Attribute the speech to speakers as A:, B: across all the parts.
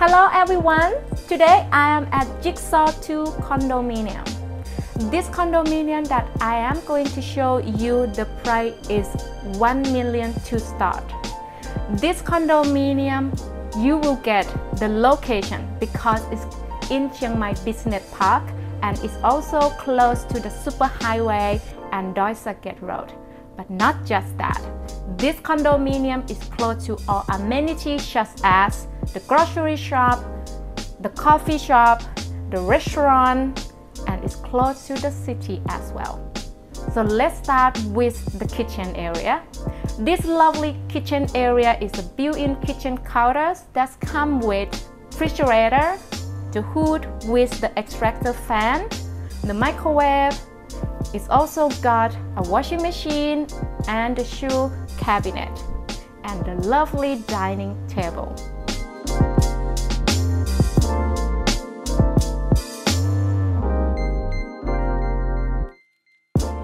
A: Hello everyone! Today I am at Jigsaw 2 condominium. This condominium that I am going to show you the price is 1 million to start. This condominium you will get the location because it's in Chiang Mai Business Park and it's also close to the superhighway and Doi Saket Road. But not just that, this condominium is close to all amenities such as the grocery shop, the coffee shop, the restaurant, and it's close to the city as well. So let's start with the kitchen area. This lovely kitchen area is a built-in kitchen counters that come with refrigerator, the hood with the extractor fan, the microwave. It's also got a washing machine and the shoe cabinet and the lovely dining table.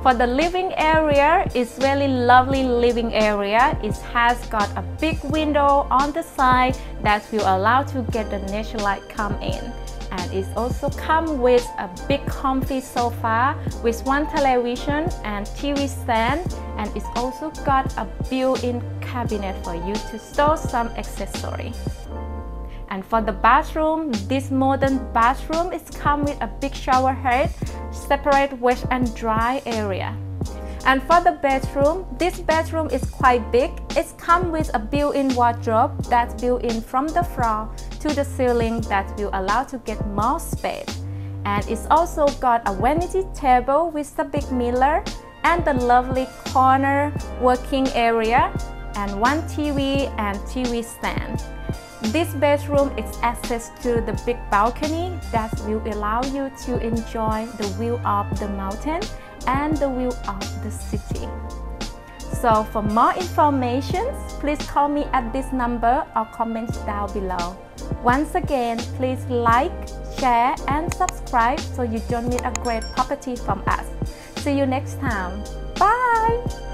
A: For the living area, it's really lovely living area. It has got a big window on the side that will allow to get the natural light come in. And it also come with a big comfy sofa with one television and TV stand and it's also got a built-in cabinet for you to store some accessory. And for the bathroom, this modern bathroom is come with a big shower head, separate wet and dry area. And for the bedroom, this bedroom is quite big. It's come with a built-in wardrobe that's built in from the floor to the ceiling that will allow to get more space. And it's also got a vanity table with a big mirror and the lovely corner working area and one TV and TV stand. This bedroom is access to the big balcony that will allow you to enjoy the view of the mountain and the view of the city. So for more information, please call me at this number or comment down below. Once again, please like, share and subscribe so you don't miss a great property from us. See you next time. Bye!